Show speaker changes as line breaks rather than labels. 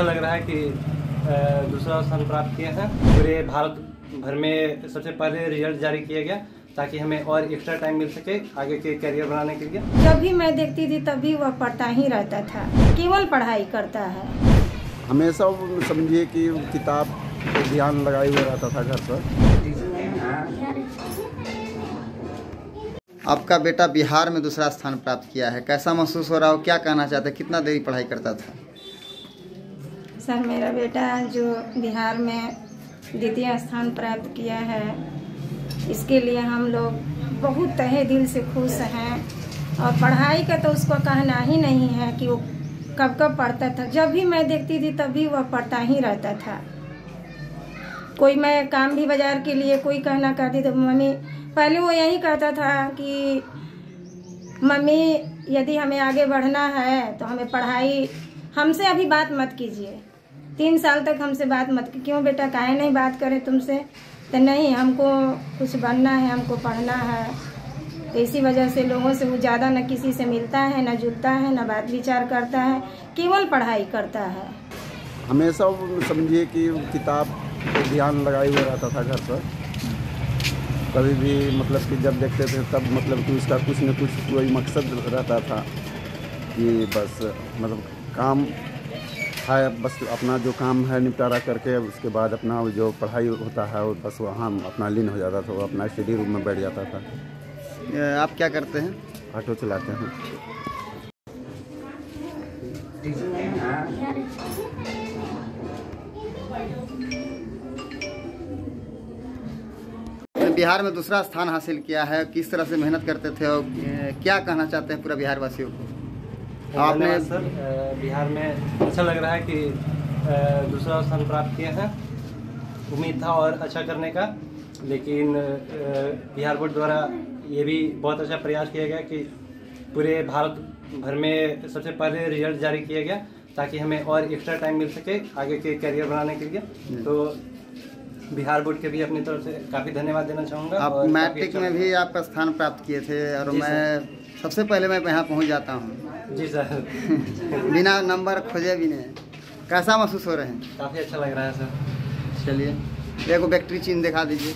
अच्छा लग रहा है कि दूसरा स्थान प्राप्त किया हैं पूरे भारत भर में सबसे पहले रिज़ल्ट जारी किया गया ताकि हमें और एक्स्ट्रा टाइम मिल सके आगे के करियर बनाने के लिए।
जब भी मैं देखती थी तभी वह पढ़ता ही रहता था। केवल पढ़ाई करता है।
हमेशा समझिए कि किताब पे ध्यान लगाए हुए रहता था घर पर।
आपका बेटा बिहार में दूसरा स्थान प्राप्त किया है। कैसा महसूस हो रहा हो? क्या कहना चाहते हैं? कितना देरी पढ़ाई करता था?
सर, मेरा बेटा जो बिहार में द्वितीय स्थान प्राप्त किया है, इसके लिए हम लोग बहुत तहे दिल से खुश हैं। और पढ़ाई का तो उसको कहना ही नहीं है कि वो कब कब पढ़ता था। जब भी मैं देखती थी तभी वह पढ़ता ही रहता था। कोई मैं काम भी बाज़ार के लिए कोई कहना कहती तो मम्मी, पहले वो यही कहता था कि, मम्मी, यदि हमें आगे बढ़ना है तो हमें पढ़ाई, हमसे अभी बात मत कीजिए। तीन साल तक हमसे बात मत क्यों बेटा, काहे नहीं बात करें तुमसे? तो नहीं, हमको कुछ बनना है, हमको पढ़ना है। तो इसी वजह से लोगों से वो ज़्यादा न किसी से मिलता है, न जुलता है, न बात विचार करता है, केवल पढ़ाई करता है।
हमेशा समझिए कि किताब पे ध्यान लगाए हुए रहता था घर पर। कभी भी मतलब कि जब देखते थे, तब मतलब कि उसका कुछ न कुछ वही मकसद रहता था कि बस मतलब काम है बस अपना जो काम है निपटारा करके उसके बाद अपना जो पढ़ाई होता है वो बस वहाँ अपना लीन हो जाता था वो अपना स्टडी रूम में बैठ जाता था।
आप क्या करते हैं?
ऑटो चलाते हैं।
बिहार में दूसरा स्थान हासिल किया है किस तरह से मेहनत करते थे और क्या कहना चाहते हैं पूरा बिहार वासियों को? आपने
सर। बिहार में अच्छा लग रहा है कि दूसरा स्थान प्राप्त किया हैं। उम्मीद था और अच्छा करने का लेकिन बिहार बोर्ड द्वारा ये भी बहुत अच्छा प्रयास किया गया कि पूरे भारत भर में सबसे पहले रिज़ल्ट जारी किया गया ताकि हमें और एक्स्ट्रा टाइम मिल सके आगे के करियर बनाने के लिए। तो बिहार बोर्ड के भी अपनी तरफ़ से काफ़ी धन्यवाद देना चाहूँगा
आप मैट्रिक
अच्छा-
में भी आपका स्थान प्राप्त किए थे और मैं सबसे पहले मैं यहाँ पहुँच जाता हूँ।
जी सर।
बिना नंबर खोजे भी नहीं। कैसा महसूस हो रहे हैं?
काफ़ी अच्छा लग रहा है सर।
चलिए देखो बैक्ट्री चिन्ह दिखा दीजिए।